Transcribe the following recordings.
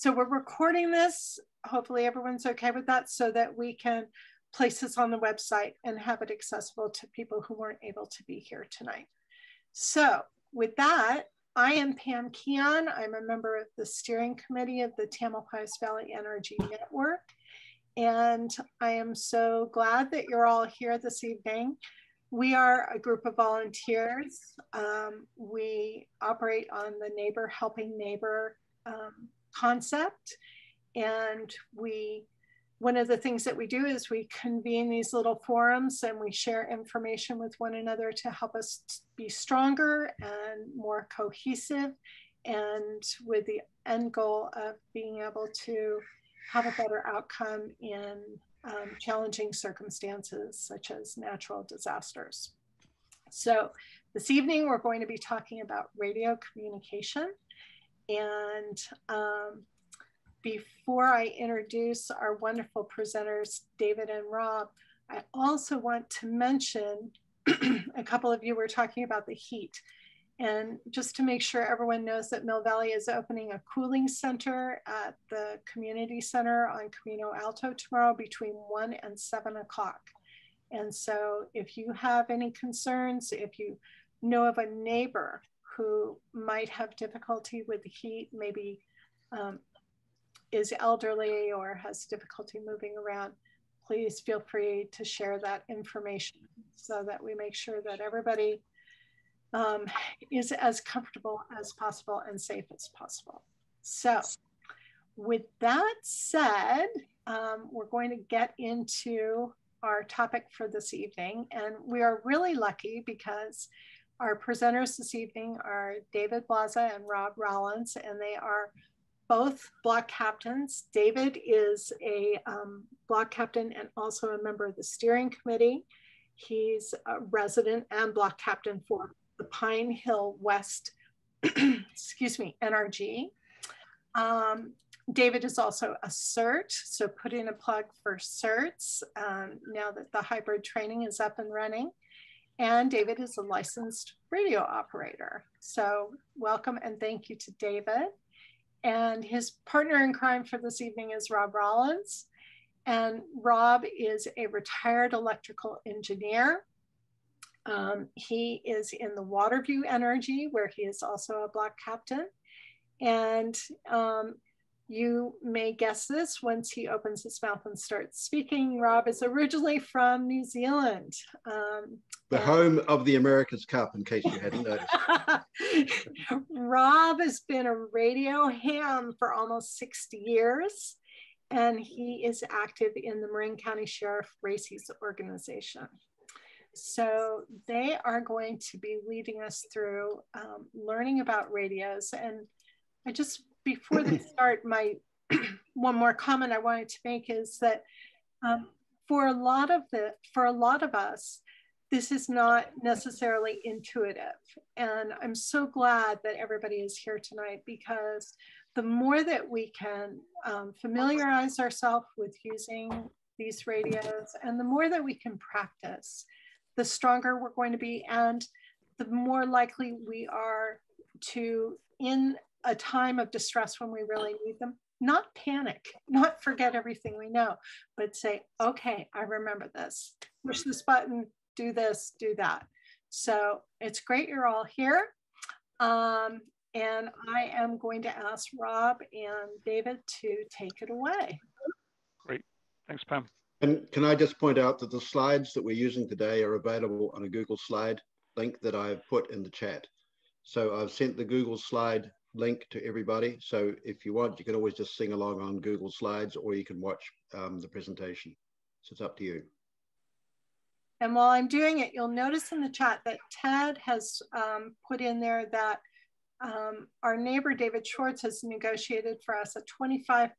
So we're recording this. Hopefully everyone's okay with that so that we can place this on the website and have it accessible to people who weren't able to be here tonight. So with that, I am Pam Keon. I'm a member of the steering committee of the Tamalpais Valley Energy Network. And I am so glad that you're all here this evening. We are a group of volunteers. Um, we operate on the neighbor helping neighbor um, concept. And we one of the things that we do is we convene these little forums and we share information with one another to help us be stronger and more cohesive and with the end goal of being able to have a better outcome in um, challenging circumstances such as natural disasters. So this evening we're going to be talking about radio communication and um, before I introduce our wonderful presenters, David and Rob, I also want to mention a couple of you were talking about the heat. And just to make sure everyone knows that Mill Valley is opening a cooling center at the community center on Camino Alto tomorrow between one and seven o'clock. And so if you have any concerns, if you know of a neighbor who might have difficulty with the heat, maybe um, is elderly or has difficulty moving around, please feel free to share that information so that we make sure that everybody um, is as comfortable as possible and safe as possible. So with that said, um, we're going to get into our topic for this evening. And we are really lucky because our presenters this evening are David Blaza and Rob Rollins, and they are both block captains. David is a um, block captain and also a member of the steering committee. He's a resident and block captain for the Pine Hill West, excuse me, NRG. Um, David is also a CERT, so put in a plug for CERTs um, now that the hybrid training is up and running. And David is a licensed radio operator. So welcome and thank you to David. And his partner in crime for this evening is Rob Rollins. And Rob is a retired electrical engineer. Um, he is in the Waterview Energy, where he is also a block captain. And um, you may guess this once he opens his mouth and starts speaking. Rob is originally from New Zealand. Um, the home of the America's Cup, in case you hadn't noticed. Rob has been a radio ham for almost 60 years, and he is active in the Marin County Sheriff RACES organization. So they are going to be leading us through um, learning about radios. And I just before they start, my one more comment I wanted to make is that um, for a lot of the for a lot of us, this is not necessarily intuitive. And I'm so glad that everybody is here tonight because the more that we can um, familiarize ourselves with using these radios and the more that we can practice, the stronger we're going to be and the more likely we are to, in a time of distress when we really need them, not panic, not forget everything we know, but say, okay, I remember this. Push this button, do this, do that. So it's great you're all here. Um, and I am going to ask Rob and David to take it away. Great. Thanks, Pam. And can I just point out that the slides that we're using today are available on a Google slide link that I've put in the chat. So I've sent the Google slide link to everybody. So if you want, you can always just sing along on Google Slides or you can watch um, the presentation. So it's up to you. And while I'm doing it, you'll notice in the chat that Ted has um, put in there that um, our neighbor David Schwartz has negotiated for us a 25%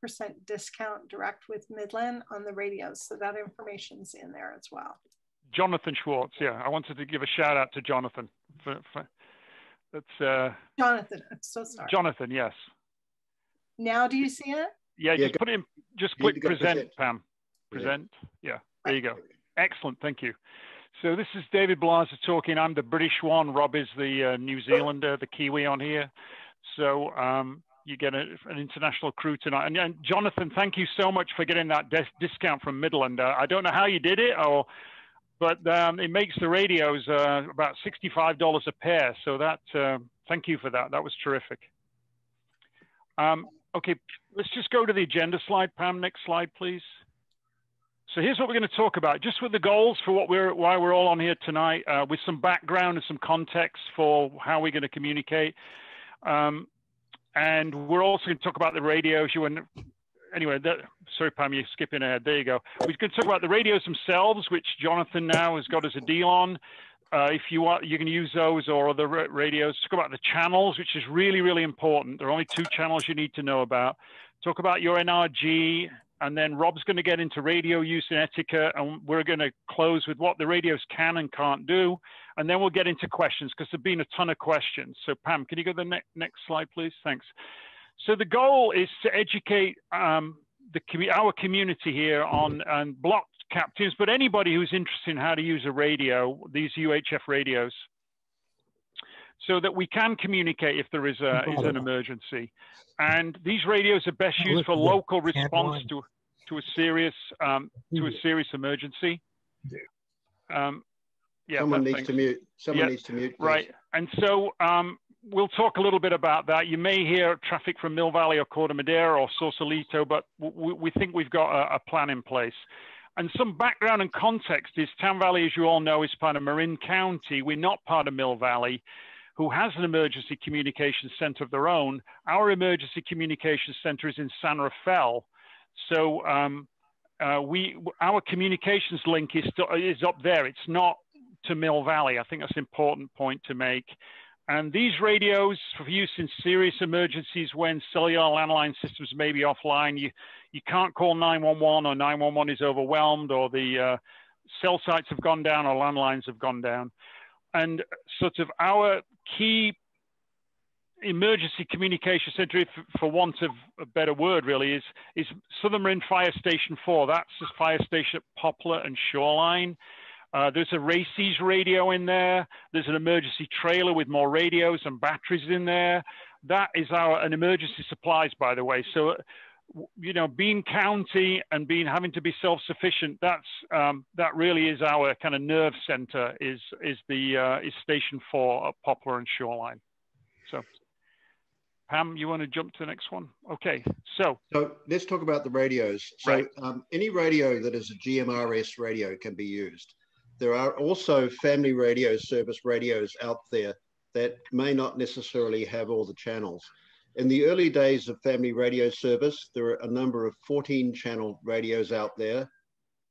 discount direct with Midland on the radios. So that information's in there as well. Jonathan Schwartz, yeah. I wanted to give a shout out to Jonathan for, for that's uh, Jonathan. I'm so sorry. Jonathan, yes. Now, do you see it? Yeah, yeah just put in, just click present, present, Pam. Present. Yeah. yeah, there you go. Excellent, thank you. So this is David Blaza talking. I'm the British one. Rob is the uh, New Zealander, the Kiwi on here. So um, you get a, an international crew tonight. And, and, Jonathan, thank you so much for getting that discount from Midland. Uh, I don't know how you did it, or but um, it makes the radios uh, about sixty-five dollars a pair. So that uh, thank you for that. That was terrific. Um, okay, let's just go to the agenda slide. Pam, next slide, please. So here's what we're going to talk about, just with the goals for what we're, why we're all on here tonight, uh, with some background and some context for how we're going to communicate. Um, and we're also going to talk about the radios. You and anyway, that, sorry, Pam, you're skipping ahead. There you go. Going to talk about the radios themselves, which Jonathan now has got us a deal on. Uh, if you want, you can use those or other radios. Talk about the channels, which is really, really important. There are only two channels you need to know about. Talk about your NRG, and then Rob's going to get into radio use and etiquette, and we're going to close with what the radios can and can't do, and then we'll get into questions because there've been a ton of questions. So Pam, can you go to the ne next slide, please? Thanks. So the goal is to educate um, the our community here on, on block captains, but anybody who's interested in how to use a radio, these UHF radios, so that we can communicate if there is, a, is an emergency. And these radios are best used for local response to, to a serious um, to a serious emergency. Um, yeah, someone needs to mute. Someone yeah, needs to mute. Please. Right, and so um, we'll talk a little bit about that. You may hear traffic from Mill Valley or Corte Madera or Sausalito, but we, think we've got a, a, plan in place. And some background and context is Tam Valley, as you all know, is part of Marin County. We're not part of Mill Valley who has an emergency communications center of their own. Our emergency communications center is in San Rafael. So um, uh, we, our communications link is, is up there. It's not to Mill Valley. I think that's an important point to make. And these radios for use in serious emergencies when cellular landline systems may be offline, you, you can't call 911 or 911 is overwhelmed or the uh, cell sites have gone down or landlines have gone down. And sort of our key emergency communication center, if, for want of a better word, really, is, is Southern Marin Fire Station 4. That's the fire station at Poplar and Shoreline. Uh, there's a RACES radio in there. There's an emergency trailer with more radios and batteries in there. That is our an emergency supplies, by the way. So, you know, being county and being having to be self-sufficient, that's um, that really is our kind of nerve center. Is is the uh, is Station Four at Poplar and Shoreline. So, Pam, you want to jump to the next one? Okay, so. So let's talk about the radios. So right. um, any radio that is a GMRS radio can be used. There are also family radio service radios out there that may not necessarily have all the channels. In the early days of family radio service, there were a number of 14 channel radios out there.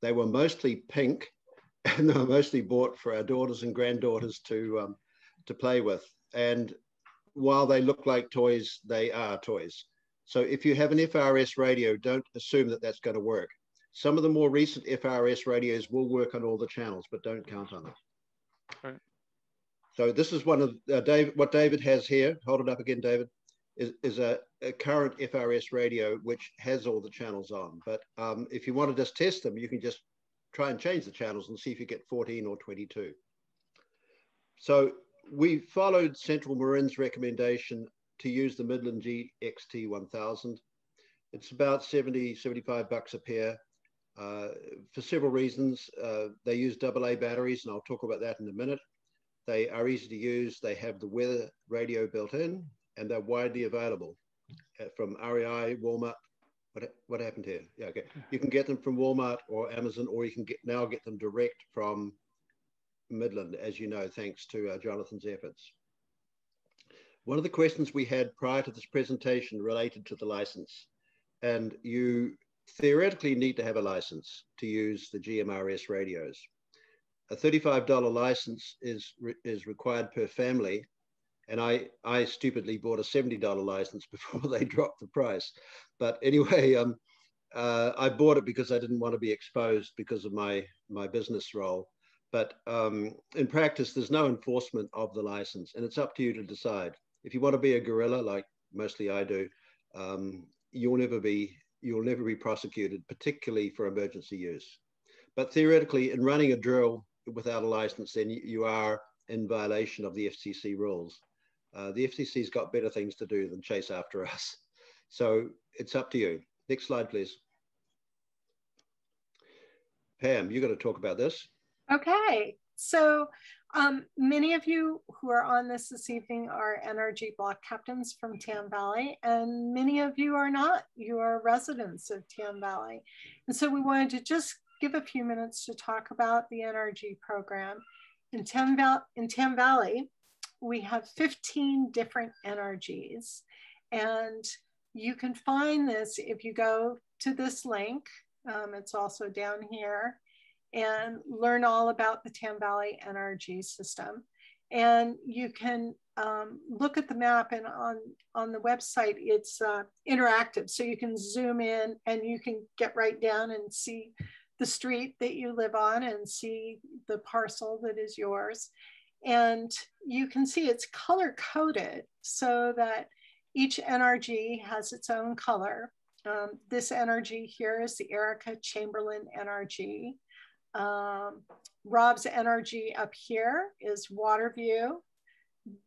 They were mostly pink and they were mostly bought for our daughters and granddaughters to, um, to play with. And while they look like toys, they are toys. So if you have an FRS radio, don't assume that that's going to work. Some of the more recent FRS radios will work on all the channels, but don't count on it. Right. So this is one of uh, David, what David has here. Hold it up again, David. Is, is a, a, current FRS radio which has all the channels on. But um, if you want to just test them, you can just try and change the channels and see if you get 14 or 22. So we followed Central Marin's recommendation to use the Midland GXT 1000. It's about 70, 75 bucks a pair. Uh, for several reasons, uh, they use AA batteries, and I'll talk about that in a minute. They are easy to use. They have the weather radio built in, and they're widely available uh, from REI, Walmart. What, what happened here? Yeah, okay. You can get them from Walmart or Amazon, or you can get now get them direct from Midland, as you know, thanks to uh, Jonathan's efforts. One of the questions we had prior to this presentation related to the license, and you theoretically need to have a license to use the GMRS radios. A $35 license is, re is required per family, and I, I stupidly bought a $70 license before they dropped the price. But anyway, um, uh, I bought it because I didn't want to be exposed because of my, my business role. But um, in practice, there's no enforcement of the license, and it's up to you to decide. If you want to be a guerrilla, like mostly I do, um, you'll never be you'll never be prosecuted, particularly for emergency use. But theoretically, in running a drill without a license, then you are in violation of the FCC rules. Uh, the FCC's got better things to do than chase after us. So it's up to you. Next slide, please. Pam, you're going to talk about this. Okay. So um, many of you who are on this this evening are NRG block captains from Tam Valley, and many of you are not. You are residents of Tam Valley. And so we wanted to just give a few minutes to talk about the NRG program. In Tam, Val in Tam Valley, we have 15 different NRGs, and you can find this if you go to this link. Um, it's also down here and learn all about the Tam Valley NRG system. And you can um, look at the map and on, on the website, it's uh, interactive. So you can zoom in and you can get right down and see the street that you live on and see the parcel that is yours. And you can see it's color coded so that each NRG has its own color. Um, this NRG here is the Erica Chamberlain NRG. Um, Rob's NRG up here is Waterview.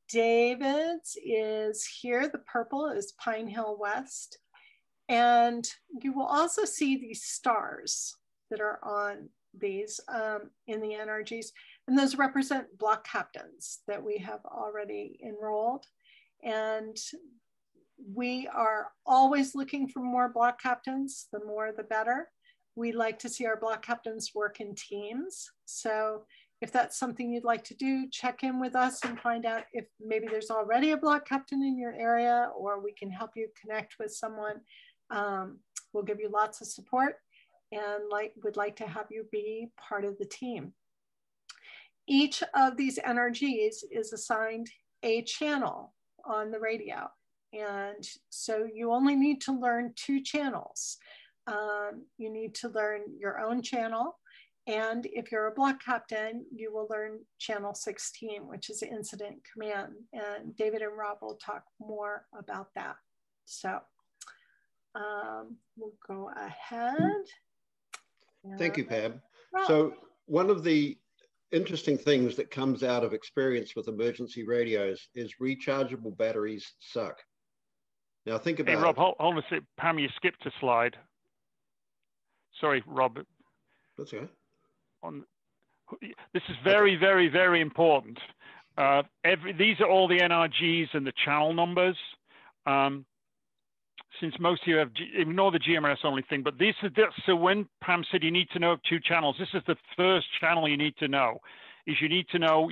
David's is here. The purple is Pine Hill West. And you will also see these stars that are on these um, in the NRGs. And those represent block captains that we have already enrolled. And we are always looking for more block captains, the more the better we like to see our block captains work in teams. So if that's something you'd like to do, check in with us and find out if maybe there's already a block captain in your area or we can help you connect with someone. Um, we'll give you lots of support and like would like to have you be part of the team. Each of these NRGs is assigned a channel on the radio. And so you only need to learn two channels um, you need to learn your own channel. And if you're a block captain, you will learn channel 16, which is incident command. And David and Rob will talk more about that. So um, we'll go ahead. Thank you, Pam. Rob. So one of the interesting things that comes out of experience with emergency radios is rechargeable batteries suck. Now think about. Hey Rob, hold, hold on a second. Pam, you skipped a slide. Sorry, Rob. That's okay. On, this is very, very, very important. Uh, every, these are all the NRGs and the channel numbers. Um, since most of you have, ignore the GMRS only thing, but this is, this, so when Pam said you need to know two channels, this is the first channel you need to know, is you need to know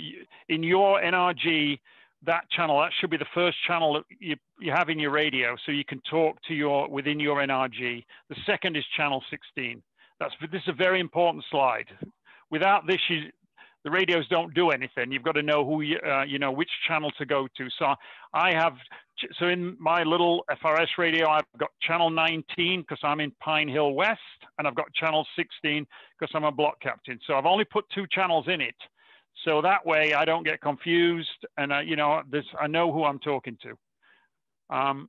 in your NRG, that channel, that should be the first channel that you, you have in your radio so you can talk to your, within your NRG. The second is channel 16. That's, this is a very important slide. Without this, you, the radios don't do anything. You've got to know who you, uh, you know, which channel to go to. So I have, so in my little FRS radio, I've got channel 19 because I'm in Pine Hill West, and I've got channel 16 because I'm a block captain. So I've only put two channels in it. So that way I don't get confused and, uh, you know, this, I know who I'm talking to. Um,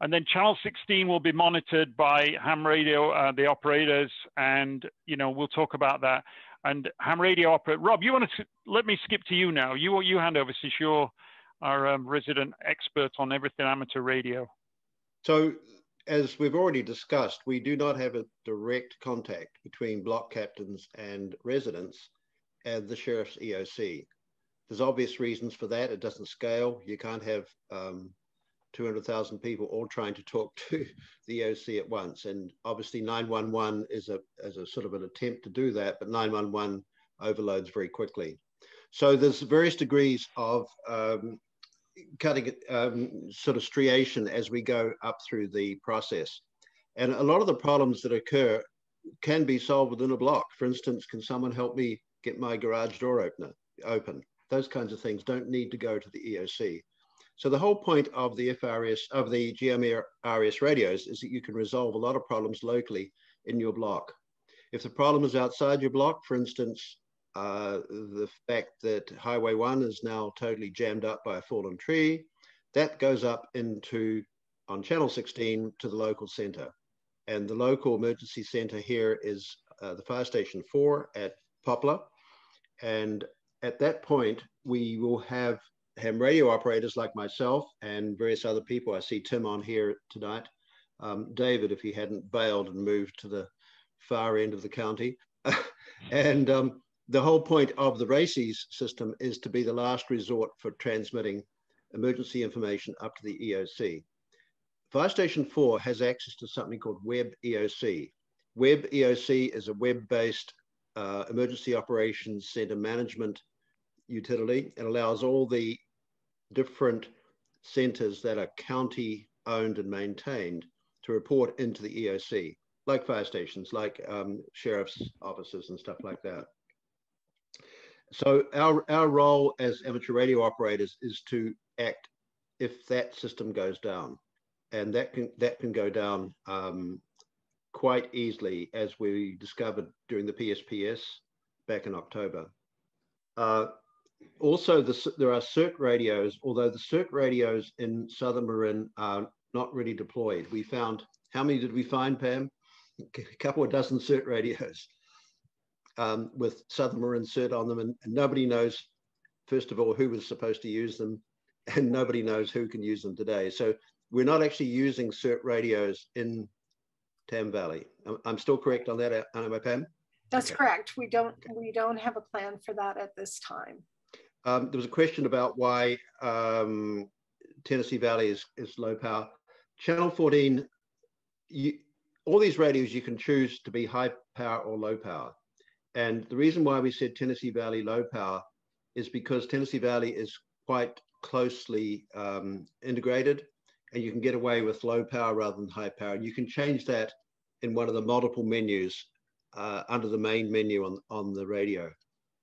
and then channel 16 will be monitored by ham radio, uh, the operators, and, you know, we'll talk about that. And ham radio operator, Rob, you want to, let me skip to you now. You, you hand over since you're our um, resident expert on everything amateur radio. So as we've already discussed, we do not have a direct contact between block captains and residents and the sheriff's EOC. There's obvious reasons for that. It doesn't scale. You can't have um, 200,000 people all trying to talk to the EOC at once. And obviously 911 is a, is a sort of an attempt to do that, but 911 overloads very quickly. So there's various degrees of um, cutting um, sort of striation as we go up through the process. And a lot of the problems that occur can be solved within a block. For instance, can someone help me get my garage door opener open. Those kinds of things don't need to go to the EOC. So the whole point of the FRS, of the GMRS radios is that you can resolve a lot of problems locally in your block. If the problem is outside your block, for instance, uh, the fact that Highway 1 is now totally jammed up by a fallen tree, that goes up into, on channel 16 to the local center. And the local emergency center here is uh, the fire station 4 at Poplar. And at that point, we will have ham radio operators like myself and various other people. I see Tim on here tonight. Um, David, if he hadn't bailed and moved to the far end of the county. and um, the whole point of the RACES system is to be the last resort for transmitting emergency information up to the EOC. Fire Station 4 has access to something called Web EOC. Web EOC is a web-based uh, emergency operations center management utility. It allows all the different centers that are county owned and maintained to report into the EOC, like fire stations, like um, sheriff's offices and stuff like that. So our, our role as amateur radio operators is to act if that system goes down. And that can, that can go down um, quite easily, as we discovered during the PSPS back in October. Uh, also, the, there are CERT radios, although the CERT radios in Southern Marin are not really deployed. We found, how many did we find, Pam? A couple of dozen CERT radios um, with Southern Marin CERT on them, and, and nobody knows, first of all, who was supposed to use them, and nobody knows who can use them today. So we're not actually using CERT radios in Tam Valley. I'm, I'm still correct on that, am I, Pam? That's okay. correct. We don't we don't have a plan for that at this time. Um, there was a question about why um, Tennessee Valley is, is low power. Channel 14, you, all these radios you can choose to be high power or low power. And the reason why we said Tennessee Valley low power is because Tennessee Valley is quite closely um, integrated and you can get away with low power rather than high power. And you can change that in one of the multiple menus uh, under the main menu on, on the radio.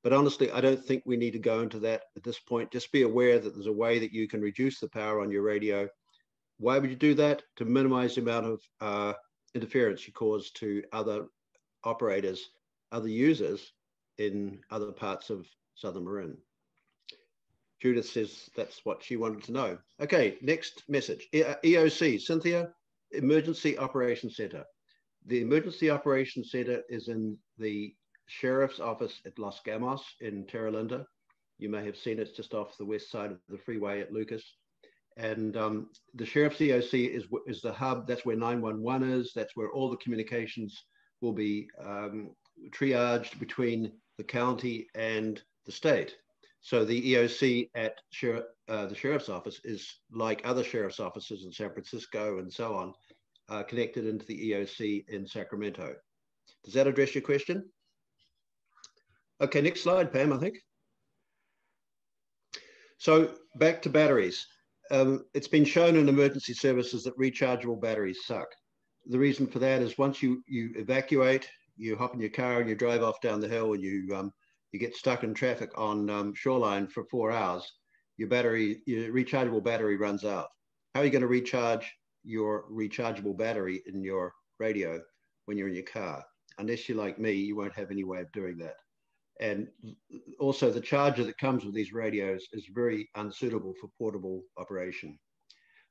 But honestly, I don't think we need to go into that at this point. Just be aware that there's a way that you can reduce the power on your radio. Why would you do that? To minimize the amount of uh, interference you cause to other operators, other users in other parts of Southern Marin. Judith says that's what she wanted to know. Okay, next message. EOC, uh, Cynthia, Emergency Operations Center. The Emergency Operations Center is in the Sheriff's Office at Los Gamos in Terra Linda. You may have seen it, it's just off the west side of the freeway at Lucas. And um, the Sheriff's EOC is, is the hub, that's where 911 is, that's where all the communications will be um, triaged between the county and the state. So the EOC at uh, the sheriff's office is like other sheriff's offices in San Francisco and so on, uh, connected into the EOC in Sacramento. Does that address your question? Okay, next slide, Pam, I think. So back to batteries. Um, it's been shown in emergency services that rechargeable batteries suck. The reason for that is once you, you evacuate, you hop in your car and you drive off down the hill and you um, you get stuck in traffic on um, shoreline for four hours, your battery, your rechargeable battery runs out. How are you going to recharge your rechargeable battery in your radio when you're in your car? Unless you're like me, you won't have any way of doing that. And also the charger that comes with these radios is very unsuitable for portable operation.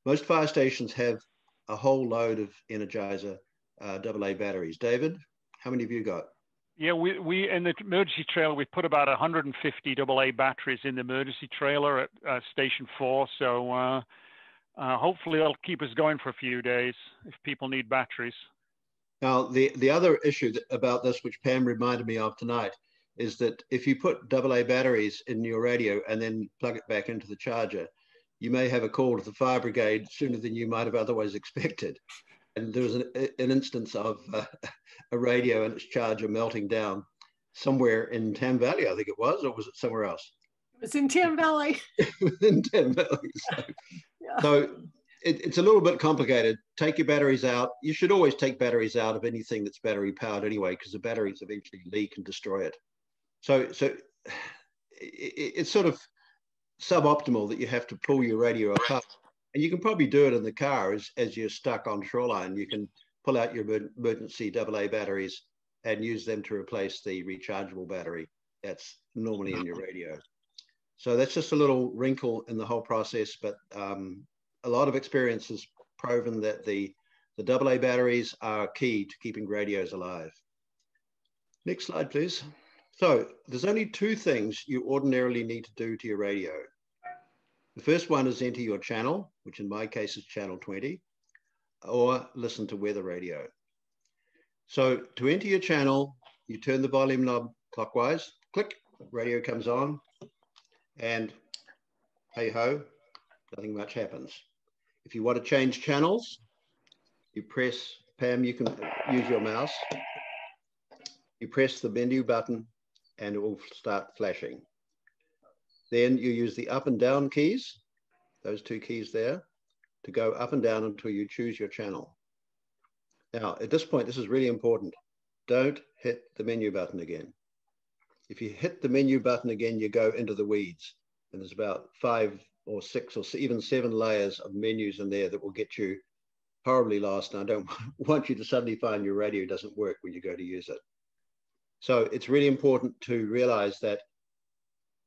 Most fire stations have a whole load of Energizer uh, AA batteries. David, how many have you got? Yeah, we, we in the emergency trailer we put about 150 AA batteries in the emergency trailer at uh, Station Four. So uh, uh, hopefully that'll keep us going for a few days if people need batteries. Now the the other issue about this, which Pam reminded me of tonight, is that if you put AA batteries in your radio and then plug it back into the charger, you may have a call to the fire brigade sooner than you might have otherwise expected and there was an, an instance of uh, a radio and its charger melting down somewhere in Tam Valley, I think it was, or was it somewhere else? It was in Tam Valley. in Tam Valley. So, yeah. so it, it's a little bit complicated. Take your batteries out. You should always take batteries out of anything that's battery powered anyway, because the batteries eventually leak and destroy it. So, so it, it's sort of suboptimal that you have to pull your radio apart and you can probably do it in the car as, as you're stuck on shoreline. You can pull out your emergency AA batteries and use them to replace the rechargeable battery that's normally in your radio. So that's just a little wrinkle in the whole process, but um, a lot of experience has proven that the, the AA batteries are key to keeping radios alive. Next slide, please. So there's only two things you ordinarily need to do to your radio. The first one is enter your channel, which in my case is channel 20, or listen to weather radio. So to enter your channel, you turn the volume knob clockwise, click, radio comes on, and hey ho, nothing much happens. If you want to change channels, you press, Pam, you can use your mouse. You press the menu button and it will start flashing. Then you use the up and down keys, those two keys there, to go up and down until you choose your channel. Now, at this point, this is really important. Don't hit the menu button again. If you hit the menu button again, you go into the weeds. And there's about five or six or even seven layers of menus in there that will get you horribly lost. And I don't want you to suddenly find your radio doesn't work when you go to use it. So it's really important to realize that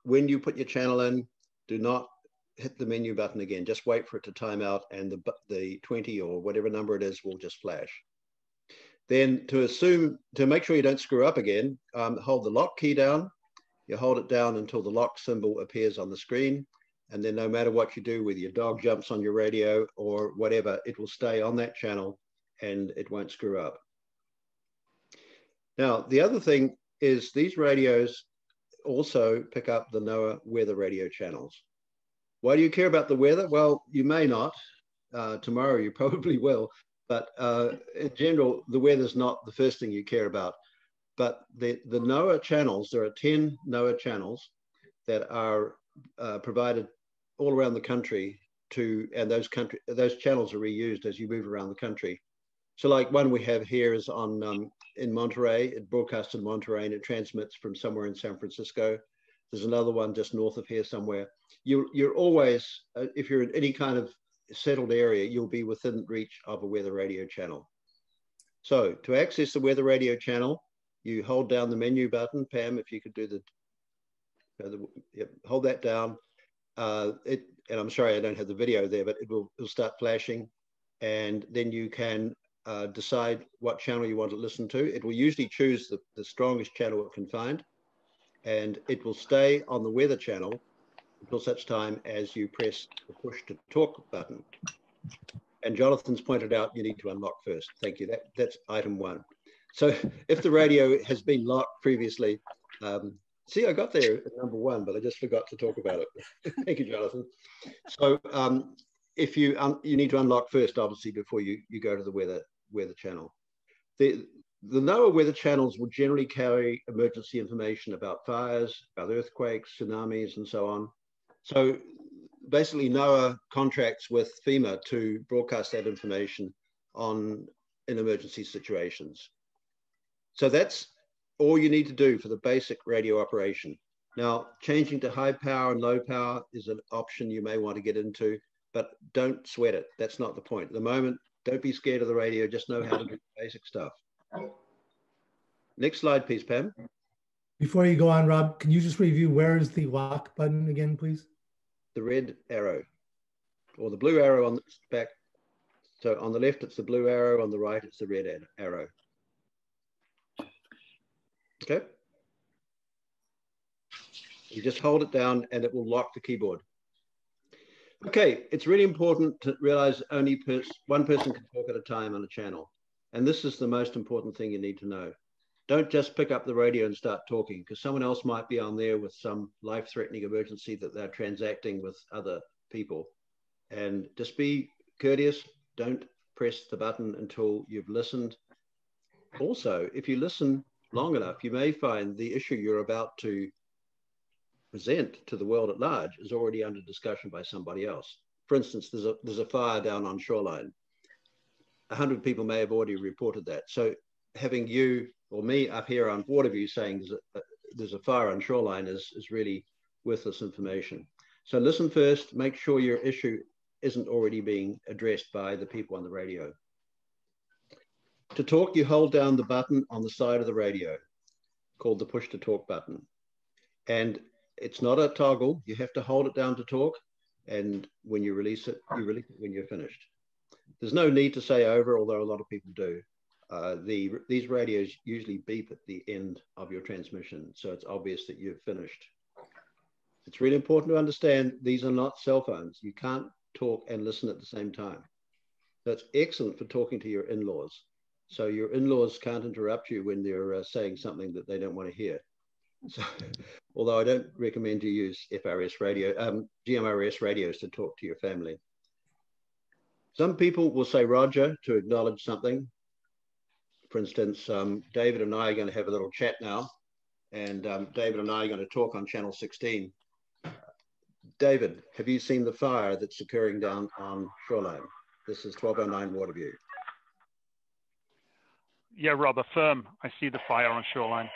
when you put your channel in, do not hit the menu button again. Just wait for it to time out and the, the 20 or whatever number it is will just flash. Then to assume, to make sure you don't screw up again, um, hold the lock key down. You hold it down until the lock symbol appears on the screen. And then no matter what you do, whether your dog jumps on your radio or whatever, it will stay on that channel and it won't screw up. Now, the other thing is these radios also pick up the NOAA weather radio channels. Why do you care about the weather? Well, you may not. Uh, tomorrow you probably will. But uh, in general, the weather's not the first thing you care about. But the, the NOAA channels, there are 10 NOAA channels that are uh, provided all around the country to, and those country, those channels are reused as you move around the country. So like one we have here is on um, in Monterey. It broadcasts in Monterey and it transmits from somewhere in San Francisco. There's another one just north of here somewhere. You, you're always, uh, if you're in any kind of settled area, you'll be within reach of a weather radio channel. So to access the weather radio channel, you hold down the menu button. Pam, if you could do the, uh, the yep, hold that down. Uh, it, and I'm sorry I don't have the video there, but it will, it will start flashing. And then you can uh, decide what channel you want to listen to. It will usually choose the, the strongest channel it can find, and it will stay on the weather channel until such time as you press the push to talk button. And Jonathan's pointed out you need to unlock first. Thank you. That, that's item one. So if the radio has been locked previously, um, see, I got there at number one, but I just forgot to talk about it. Thank you, Jonathan. So um, if you you need to unlock first, obviously, before you, you go to the weather weather channel. The, the NOAA weather channels will generally carry emergency information about fires, about earthquakes, tsunamis, and so on. So basically NOAA contracts with FEMA to broadcast that information on in emergency situations. So that's all you need to do for the basic radio operation. Now, changing to high power and low power is an option you may want to get into, but don't sweat it. That's not the point. At the moment, don't be scared of the radio. Just know how to do basic stuff. Next slide, please, Pam. Before you go on, Rob, can you just review where is the lock button again, please? The red arrow or the blue arrow on the back. So on the left, it's the blue arrow. On the right, it's the red arrow. Okay. You just hold it down and it will lock the keyboard. Okay, it's really important to realize only pers one person can talk at a time on a channel. And this is the most important thing you need to know. Don't just pick up the radio and start talking because someone else might be on there with some life threatening emergency that they're transacting with other people. And just be courteous. Don't press the button until you've listened. Also, if you listen long enough, you may find the issue you're about to present to the world at large is already under discussion by somebody else. For instance, there's a, there's a fire down on shoreline. A hundred people may have already reported that. So having you or me up here on Waterview saying there's a, there's a fire on shoreline is, is really worthless information. So listen first, make sure your issue isn't already being addressed by the people on the radio. To talk, you hold down the button on the side of the radio called the push to talk button. And it's not a toggle. You have to hold it down to talk. And when you release it, you release it when you're finished. There's no need to say over, although a lot of people do. Uh, the, these radios usually beep at the end of your transmission. So it's obvious that you've finished. It's really important to understand these are not cell phones. You can't talk and listen at the same time. That's excellent for talking to your in-laws. So your in-laws can't interrupt you when they're uh, saying something that they don't want to hear. So, although I don't recommend you use FRS radio, um, GMRS radios to talk to your family. Some people will say Roger to acknowledge something. For instance, um, David and I are going to have a little chat now, and um, David and I are going to talk on channel 16. David, have you seen the fire that's occurring down on Shoreline? This is 1209 Waterview. Yeah, Rob, affirm. I see the fire on Shoreline.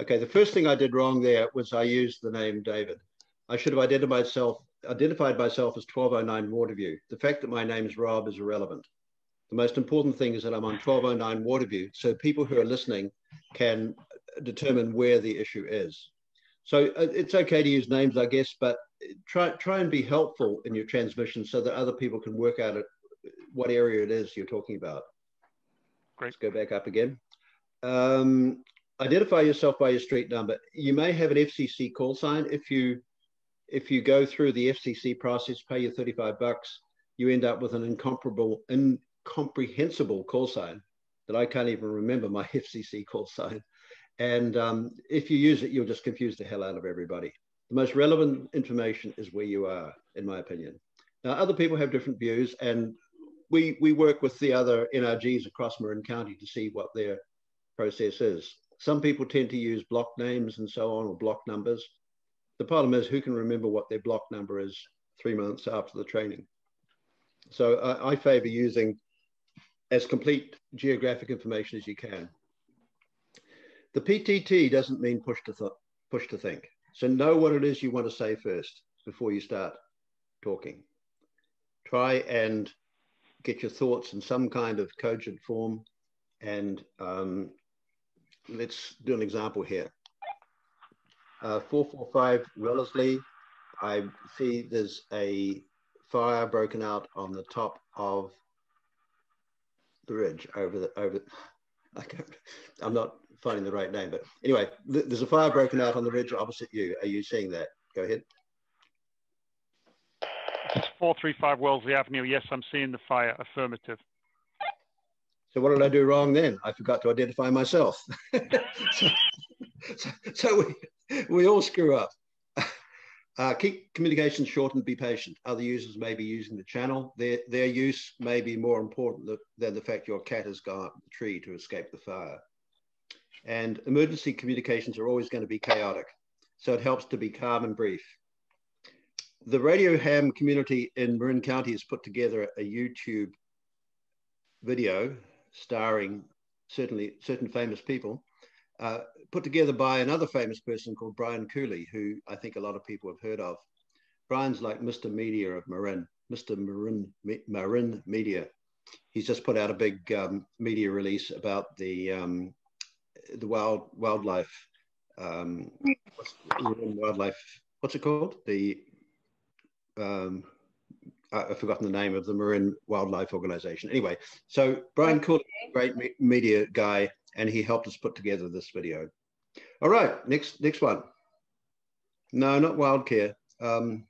Okay, the first thing I did wrong there was I used the name David. I should have identified myself, identified myself as 1209 Waterview. The fact that my name is Rob is irrelevant. The most important thing is that I'm on 1209 Waterview, so people who are listening can determine where the issue is. So uh, it's okay to use names, I guess, but try try and be helpful in your transmission so that other people can work out what area it is you're talking about. Great. Let's go back up again. Um, identify yourself by your street number. You may have an FCC call sign. If you if you go through the FCC process, pay your 35 bucks, you end up with an incomparable, incomprehensible call sign that I can't even remember my FCC call sign. And um, if you use it, you'll just confuse the hell out of everybody. The most relevant information is where you are, in my opinion. Now, other people have different views, and we, we work with the other NRGs across Marin County to see what their process is. Some people tend to use block names and so on, or block numbers. The problem is who can remember what their block number is three months after the training? So I, I favor using as complete geographic information as you can. The PTT doesn't mean push to, push to think. So know what it is you want to say first before you start talking. Try and get your thoughts in some kind of cogent form and um, let's do an example here. Uh, 445 Wellesley, I see there's a fire broken out on the top of the ridge over the, over, I can't, I'm not finding the right name, but anyway, th there's a fire broken out on the ridge opposite you. Are you seeing that? Go ahead. 435 Wellesley Avenue. Yes, I'm seeing the fire. Affirmative. So what did I do wrong then? I forgot to identify myself. so, so, so, we, we all screw up. Uh, keep communication short and be patient. Other users may be using the channel. Their, their use may be more important than the fact your cat has gone up the tree to escape the fire. And emergency communications are always going to be chaotic. So it helps to be calm and brief. The radio ham community in Marin County has put together a YouTube video starring certainly certain famous people, uh, put together by another famous person called Brian Cooley, who I think a lot of people have heard of. Brian's like Mr. Media of Marin, Mr. Marin, Marin Media. He's just put out a big um, media release about the um, the wild wildlife um, wildlife. What's it called? The um, I've forgotten the name of the Marin Wildlife Organization. Anyway, so Brian Cooley, great me media guy, and he helped us put together this video. All right, next next one. No, not Wildcare. Um,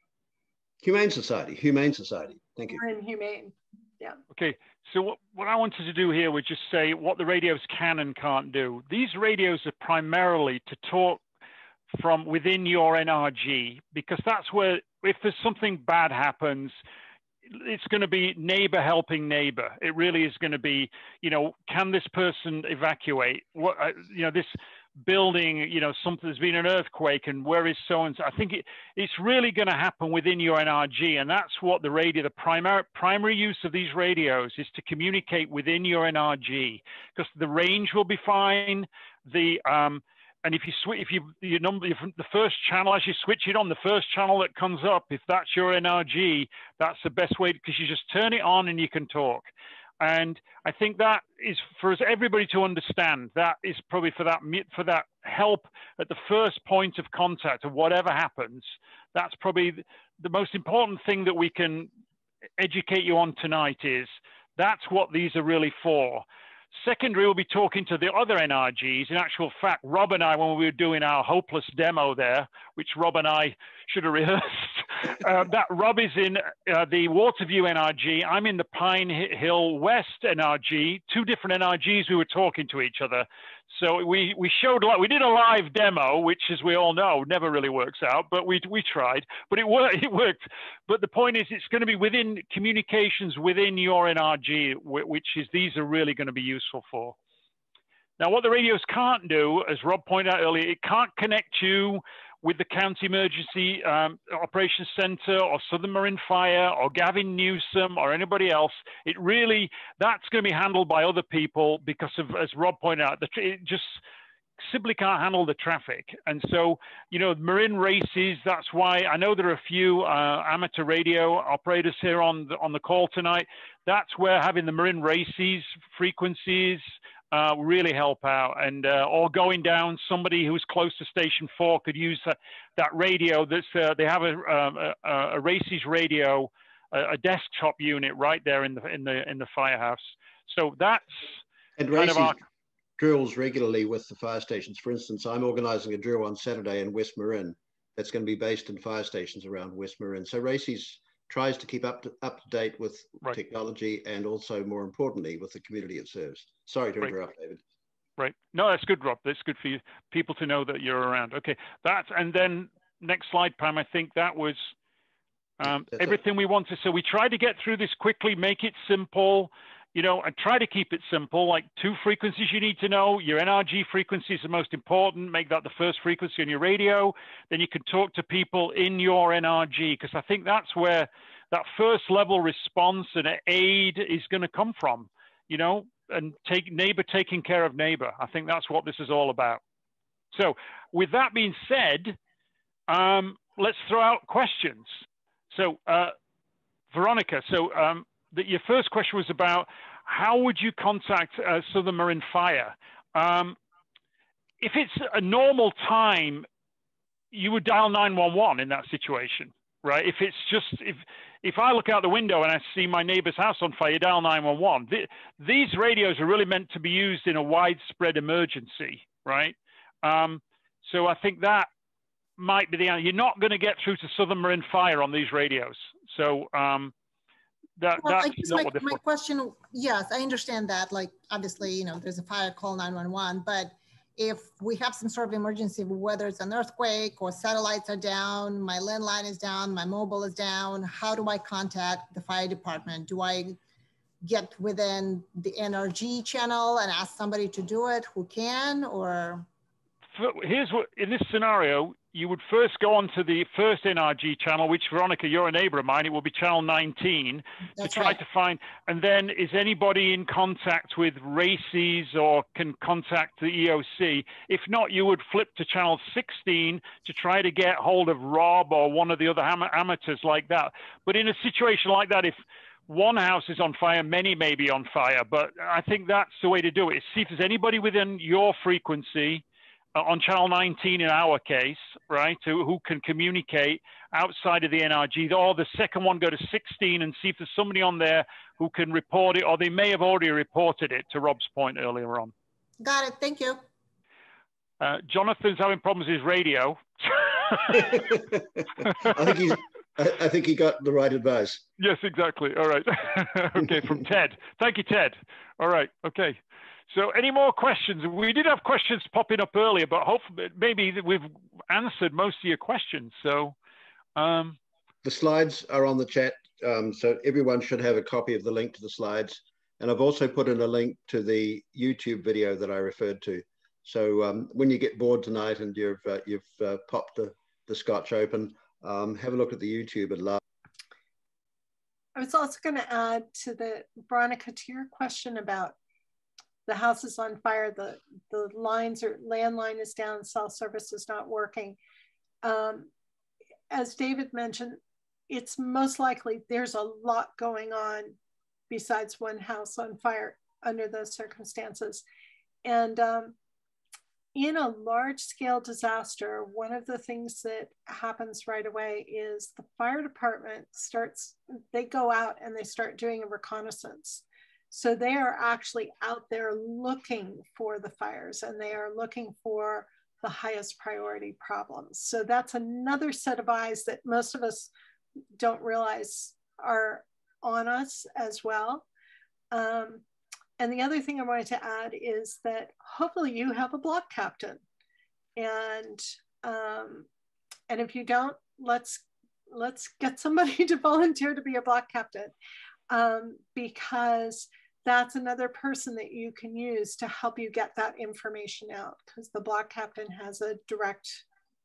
Humane Society. Humane Society. Thank you. Marin Humane. Yeah. Okay. So what, what I wanted to do here was just say what the radios can and can't do. These radios are primarily to talk from within your NRG because that's where if there's something bad happens, it's going to be neighbor helping neighbor. It really is going to be, you know, can this person evacuate? What, uh, you know, this building, you know, something, there's been an earthquake and where is so and so? I think it, it's really going to happen within your NRG. And that's what the radio, the primary, primary use of these radios is to communicate within your NRG because the range will be fine. The, um, and if you switch, if you your number the first channel as you switch it on, the first channel that comes up, if that's your NRG, that's the best way because you just turn it on and you can talk. And I think that is for us everybody to understand. That is probably for that for that help at the first point of contact of whatever happens. That's probably the most important thing that we can educate you on tonight. Is that's what these are really for. Secondary, we'll be talking to the other NRGs. In actual fact, Rob and I, when we were doing our hopeless demo there, which Rob and I should have rehearsed, uh, that Rob is in uh, the Waterview NRG. I'm in the Pine Hill West NRG. Two different NRGs. We were talking to each other. So we, we showed, we did a live demo, which as we all know, never really works out, but we, we tried, but it worked, it worked. But the point is it's going to be within communications within your NRG, which is, these are really going to be useful for. Now, what the radios can't do, as Rob pointed out earlier, it can't connect you with the County Emergency um, Operations Center or Southern Marin Fire or Gavin Newsom or anybody else. It really, that's going to be handled by other people because of, as Rob pointed out, the, it just simply can't handle the traffic. And so, you know, Marin RACES, that's why I know there are a few uh, amateur radio operators here on the, on the call tonight. That's where having the Marin RACES frequencies, uh, really help out. And uh, or going down, somebody who's close to station four could use that, that radio. That's uh, they have a, um, a, a RACES radio, a, a, desktop unit right there in the in the in the firehouse. So that's and kind of our... drills regularly with the fire stations. For instance, I'm organising a drill on Saturday in West Marin that's going to be based in fire stations around West Marin. So RACES tries to keep up to, up to date with right. technology and also more importantly with the community it serves. Sorry to right. interrupt, David. Right. No, that's good, Rob. That's good for you, people to know that you're around. Okay. That's and then next slide, Pam. I think that was um, everything it. we wanted. So we tried to get through this quickly, make it simple, you know, and try to keep it simple. Like two frequencies you need to know. Your NRG frequency is the most important. Make that the first frequency on your radio. Then you can talk to people in your NRG because I think that's where that first level response and aid is going to come from. You know, and take neighbor taking care of neighbor. I think that's what this is all about. So, with that being said, um, let's throw out questions. So, uh, Veronica, so um, the, your first question was about how would you contact uh, Southern Marin Fire? Um, if it's a normal time, you would dial 911 in that situation, right? If it's just if if I look out the window and I see my neighbor's house on fire, dial 911. The, these radios are really meant to be used in a widespread emergency, right? Um, so I think that might be the answer. You're not going to get through to Southern Marin Fire on these radios. So um, that, well, that's not my, my question, yes, I understand that. Like, obviously, you know, there's a fire, call 911, but if we have some sort of emergency, whether it's an earthquake or satellites are down, my landline is down, my mobile is down, how do I contact the fire department? Do I get within the NRG channel and ask somebody to do it who can or? Here's what, in this scenario, you would first go on to the first NRG channel, which Veronica, you're a neighbor of mine. It will be channel 19 That's to try right. to find. And then is anybody in contact with RACES or can contact the EOC? If not, you would flip to channel 16 to try to get hold of Rob or one of the other am amateurs like that. But in a situation like that, if one house is on fire, many may be on fire. But I think that's the way to do it. Is see if there's anybody within your frequency on channel 19 in our case, right, who, who can communicate outside of the NRG, or the second one go to 16 and see if there's somebody on there who can report it, or they may have already reported it, to Rob's point earlier on. Got it, thank you. Uh, Jonathan's having problems with his radio. I think he's, I think he got the right advice. Yes, exactly. All right. okay, from Ted. Thank you, Ted. All right. Okay. So, any more questions? We did have questions popping up earlier, but hopefully, maybe we've answered most of your questions. So, um, the slides are on the chat, um, so everyone should have a copy of the link to the slides. And I've also put in a link to the YouTube video that I referred to. So um, when you get bored tonight and you've uh, you've uh, popped the, the Scotch open, um, have a look at the YouTube and laugh. I was also going to add to the Veronica to your question about the house is on fire, the, the lines or landline is down, cell service is not working. Um, as David mentioned, it's most likely there's a lot going on besides one house on fire under those circumstances. And um, in a large scale disaster, one of the things that happens right away is the fire department starts, they go out and they start doing a reconnaissance So they are actually out there looking for the fires and they are looking for the highest priority problems. So that's another set of eyes that most of us don't realize are on us as well. Um, and the other thing I wanted to add is that hopefully you have a block captain. And um, and if you don't, let's let's get somebody to volunteer to be a block captain um, because that's another person that you can use to help you get that information out because the block captain has a direct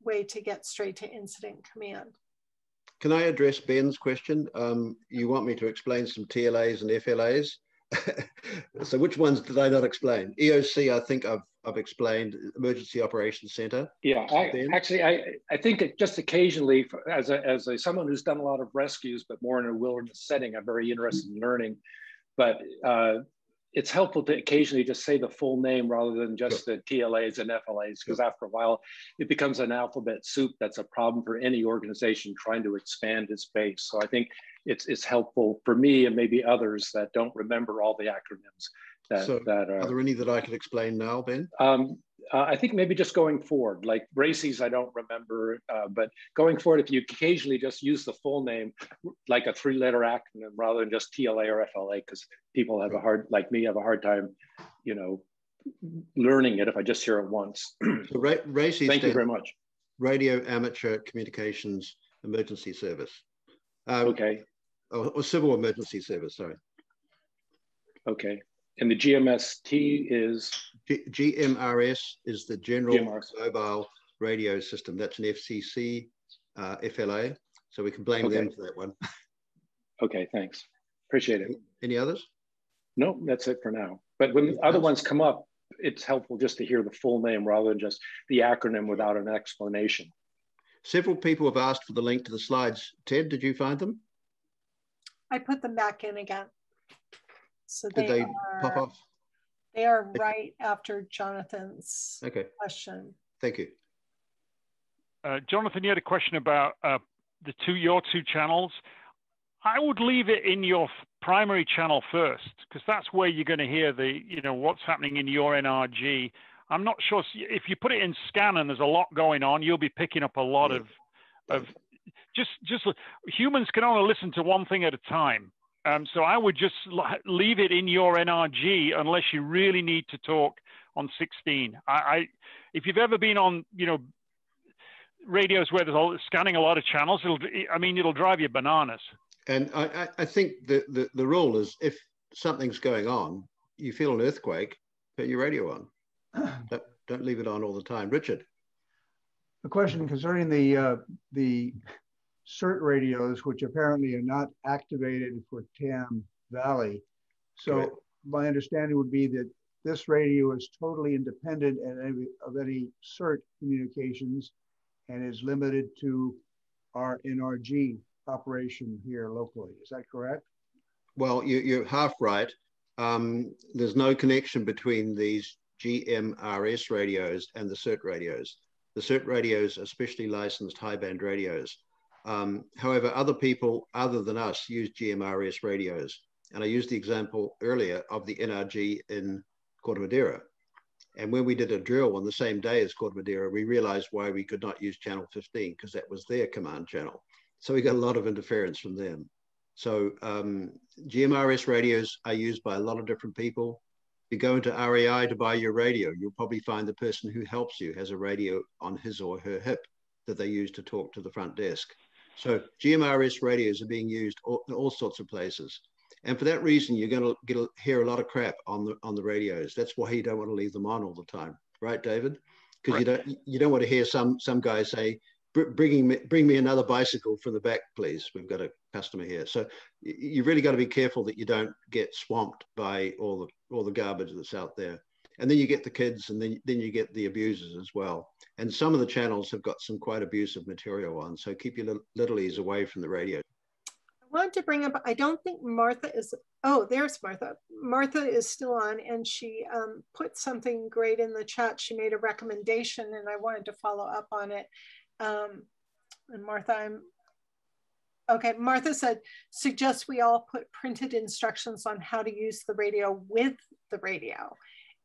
way to get straight to incident command. Can I address Ben's question? Um, you want me to explain some TLAs and FLAs? so which ones did I not explain? EOC, I think I've I've explained Emergency Operations Center. Yeah, I, actually, I I think just occasionally, as a as a someone who's done a lot of rescues, but more in a wilderness setting, I'm very interested in learning. But uh, it's helpful to occasionally just say the full name rather than just the TLAs and FLAs, because after a while, it becomes an alphabet soup. That's a problem for any organization trying to expand its base. So I think it's it's helpful for me and maybe others that don't remember all the acronyms. That, so that are, are there any that I could explain now, Ben? Um, uh, I think maybe just going forward, like RACES, I don't remember, uh, but going forward, if you occasionally just use the full name, like a three-letter acronym rather than just TLA or FLA, because people have a hard, like me, have a hard time, you know, learning it if I just hear it once. so Ra. Thank you very much. Radio Amateur Communications Emergency Service. Um, okay. Or, or Civil Emergency Service, sorry. Okay. And the GMRS is? G GMRS is the General GMRS. Mobile Radio System. That's an FCC uh, FLA. So we can blame okay. them for that one. okay, thanks. Appreciate it. Any others? No, that's it for now. But when other ones come up, it's helpful just to hear the full name rather than just the acronym without an explanation. Several people have asked for the link to the slides. Ted, did you find them? I put them back in again. So Did they, are, pop off? They are right after Jonathan's okay. question. Thank you. Uh, Jonathan, you had a question about uh, the two your two channels. I would leave it in your primary channel first because that's where you're going to hear the you know what's happening in your NRG. I'm not sure if you put it in scan and there's a lot going on, you'll be picking up a lot yeah. of of just just humans can only listen to one thing at a time. Um, so I would just leave it in your NRG unless you really need to talk on 16. I, I if you've ever been on, you know, radios where there's all, scanning a lot of channels, it'll, I mean, it'll drive you bananas. And I, I think the, the, the rule is if something's going on, you feel an earthquake, put your radio on. don't, don't leave it on all the time. Richard. The question concerning the uh, the CERT radios, which apparently are not activated for Tam Valley. So my understanding would be that this radio is totally independent of any CERT communications and is limited to our NRG operation here locally. Is that correct? Well, you, are half right. Um, there's no connection between these GMRS radios and the CERT radios. The CERT radios are specially licensed high band radios. Um, however, other people other than us use GMRS radios. And I used the example earlier of the NRG in Corte. And when we did a drill on the same day as Corte we realized why we could not use channel 15 because that was their command channel. So we got a lot of interference from them. So um, GMRS radios are used by a lot of different people. If you go into REI to buy your radio, you'll probably find the person who helps you has a radio on his or her hip that they use to talk to the front desk. So GMRS radios are being used all, in all sorts of places. And for that reason, you're going to get a, hear a lot of crap on the on the radios. That's why you don't want to leave them on all the time, right, David? Because right. you don't you don't want to hear some some guy say, "Bringing me bring me another bicycle from the back, please. We've got a customer here." So you really got to be careful that you don't get swamped by all the all the garbage that's out there and then you get the kids and then, then you get the abusers as well. And some of the channels have got some quite abusive material on so keep your little, littlies away from the radio. I wanted to bring up i don't think martha is oh there's martha. Martha is still on and she um, put something great in the chat. She made a recommendation and i wanted to follow up on it. Um, and martha i'm Okay, Martha said, suggest we all put printed instructions on how to use the radio with the radio.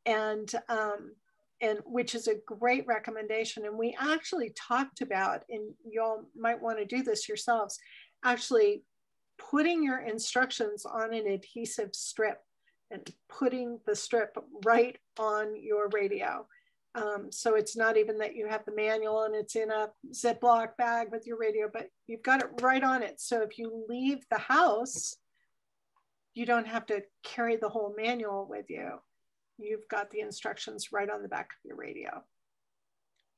And, um, and which is a great recommendation. And we actually talked about, and y'all might want to do this yourselves, actually putting your instructions on an adhesive strip and putting the strip right on your radio. Um, so it's not even that you have the manual and it's in a Ziploc bag with your radio, but you've got it right on it. So if you leave the house, you don't have to carry the whole manual with you. You've got the instructions right on the back of your radio.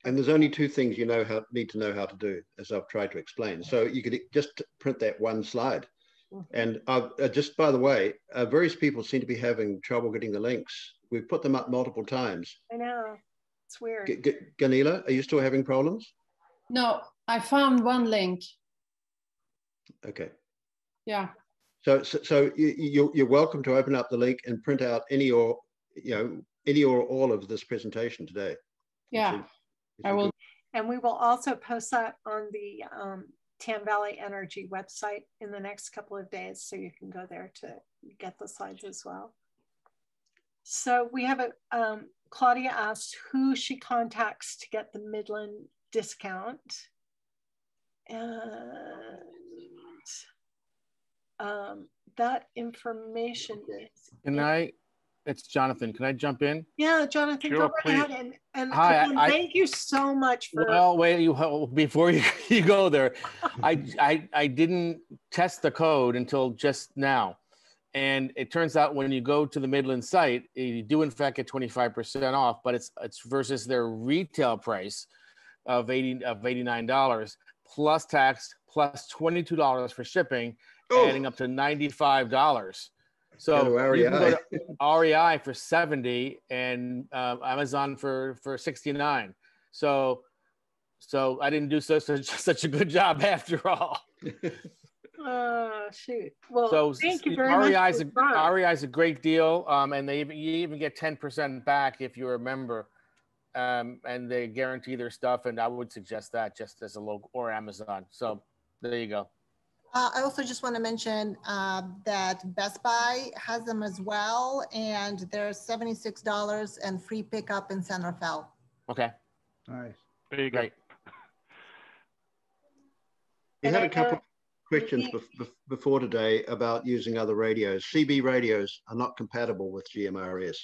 And there's only two things you know how need to know how to do, as I've tried to explain. So you could just print that one slide. Mm-hmm. And uh, just by the way, uh, various people seem to be having trouble getting the links. We've put them up multiple times. I know. It's weird. G- G- Ganila, are you still having problems? No, I found one link. Okay. Yeah. So, so, so you, you're welcome to open up the link and print out any or, you know, any or all of this presentation today. Yeah, I will. And we will also post that on the um, Tam Valley Energy website in the next couple of days, so you can go there to get the slides as well. So we have a, um, Claudia asked who she contacts to get the Midland discount. And um, that information is. Can I, it's Jonathan, can I jump in? Yeah, Jonathan, sure, go right please. ahead. And, and Hi, again, I, thank you so much for. Well, wait, you before you, you go there, I, I I didn't test the code until just now. And it turns out when you go to the Midland site, eh, you do in fact get 25% off, but it's it's versus their retail price of 80 of $89 plus tax plus $22 for shipping, Oh. adding up to $95. So Go to you can go REI. to REI for 70 and uh, Amazon for for 69. So so I didn't do such such, such a good job after all. Oh, shoot. Well, So thank you s- very much. REI is a. REI is a great deal, um, and they even, you even get 10% back if you're a member, um, and they guarantee their stuff. And I would suggest that just as a local or Amazon. So there you go. Uh, I also just want to mention uh, that Best Buy has them as well, and they're seventy-six dollars and free pickup in San Rafael. Okay, Nice. There you go. great. We had a couple of questions we- bef- bef- before today about using other radios. CB radios are not compatible with GMRS.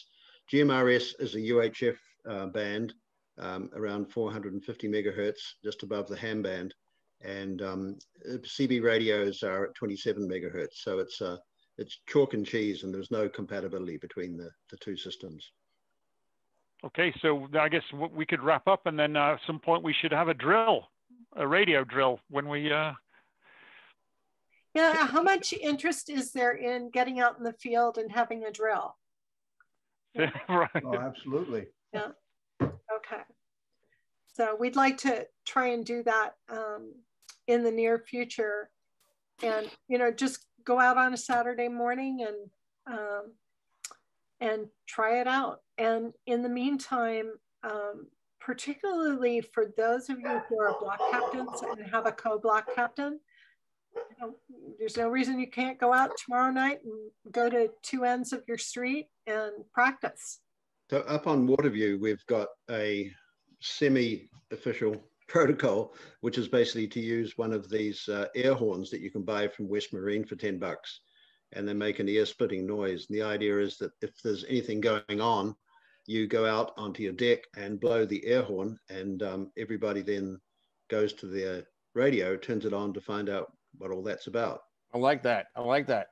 GMRS is a UHF uh, band um, around 450 megahertz, just above the ham band. And um, CB radios are at 27 megahertz. So it's, uh, it's chalk and cheese and there's no compatibility between the, the two systems. Okay, so I guess we could wrap up, and then uh, at some point we should have a drill, a radio drill, when we. Uh, Yeah, how much interest is there in getting out in the field and having a drill? right. Oh, absolutely. Yeah. Okay. So we'd like to try and do that um, in the near future. And, you know, just go out on a Saturday morning and um, and try it out. And in the meantime, um, particularly for those of you who are block captains and have a co-block captain, you know, there's no reason you can't go out tomorrow night and go to two ends of your street and practice. So up on Waterview, we've got a semi-official protocol, which is basically to use one of these uh, air horns that you can buy from West Marine for 10 bucks, and they make an ear-splitting noise. And the idea is that if there's anything going on, you go out onto your deck and blow the air horn, and um, everybody then goes to their radio, turns it on to find out what all that's about. I like that. I like that.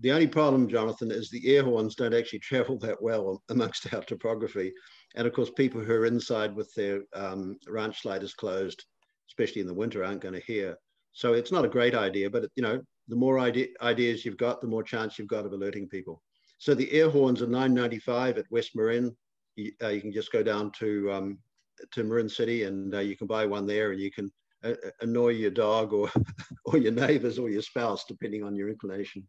The only problem, Jonathan, is the air horns don't actually travel that well amongst our topography. And of course, people who are inside with their um, ranch sliders closed, especially in the winter, aren't going to hear. So it's not a great idea, but you know, the more ide ideas you've got, the more chance you've got of alerting people. So the air horns are 9.95 at West Marine. You, uh, you can just go down to um, to Marin City and uh, you can buy one there, and you can uh, annoy your dog or or your neighbors or your spouse, depending on your inclination.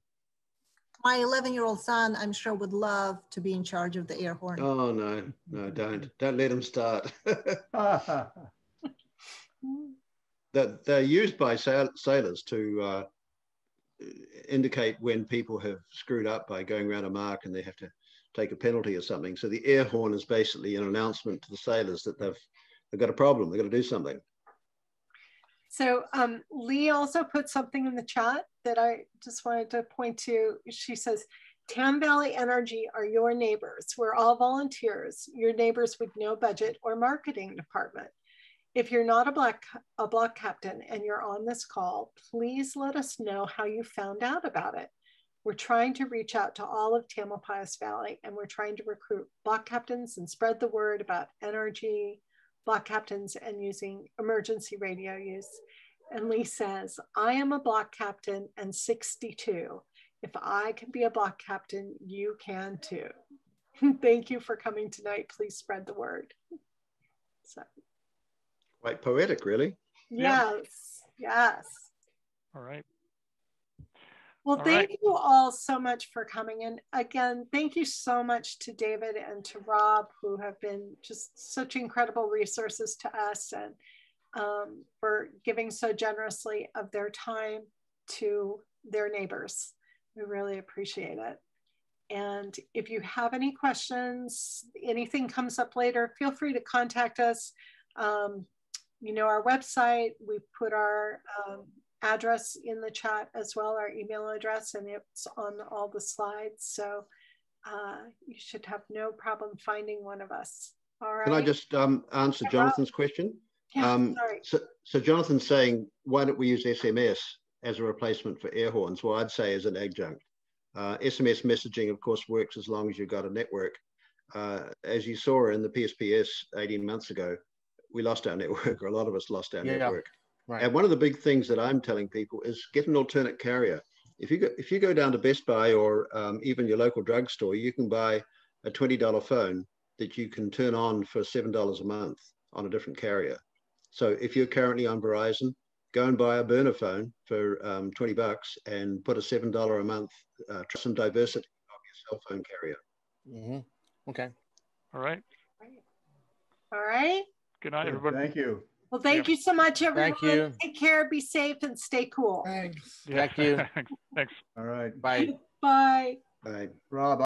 My 11 year old son, I'm sure, would love to be in charge of the air horn. Oh no, no, don't, don't let him start. that they're used by sail sailors to uh, indicate when people have screwed up by going around a mark and they have to take a penalty or something. So the air horn is basically an announcement to the sailors that they've they've got a problem. They've got to do something. So um, Lee also put something in the chat that I just wanted to point to. She says, Tam Valley Energy are your neighbors. We're all volunteers, your neighbors with no budget or marketing department. If you're not a block, a block captain and you're on this call, please let us know how you found out about it. We're trying to reach out to all of Tamalpais Valley and we're trying to recruit block captains and spread the word about energy, block captains and using emergency radio use. And Lee says, I am a block captain and 62. If I can be a block captain, you can too. Thank you for coming tonight. Please spread the word. So. Quite poetic, really. Yes, yeah. yes. All right. Well, all thank right. you all so much for coming. And again, thank you so much to David and to Rob, who have been just such incredible resources to us and um, for giving so generously of their time to their neighbors. We really appreciate it. And if you have any questions, anything comes up later, feel free to contact us. Um, you know, our website, we put our um, address in the chat as well, our email address, and it's on all the slides. So uh, you should have no problem finding one of us. All right. Can I just um, answer Jonathan's question? Yeah, um, sorry. So, so Jonathan's saying, why don't we use SMS as a replacement for air horns? Well, I'd say as an adjunct. Uh, SMS messaging, of course, works as long as you've got a network. Uh, as you saw in the PSPS 18 months ago, we lost our network, or a lot of us lost our yeah, network. Right. And one of the big things that I'm telling people is get an alternate carrier. If you go, if you go down to Best Buy or um, even your local drugstore, you can buy a $20 phone that you can turn on for $7 a month on a different carrier. So if you're currently on Verizon, go and buy a burner phone for um, 20 bucks and put a $7 a month, uh, some diversity of your cell phone carrier. Mm-hmm. Okay. All right. All right. Good night, everybody. Thank you. Well, thank you so much, everyone. Thank you. Take care, be safe, and stay cool. Thanks. Yeah. Thank you. Thanks. All right. Bye. Bye. Bye. Rob,